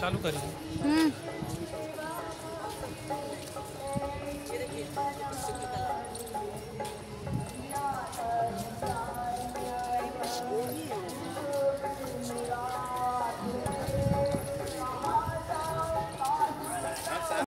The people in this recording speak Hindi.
चालू करी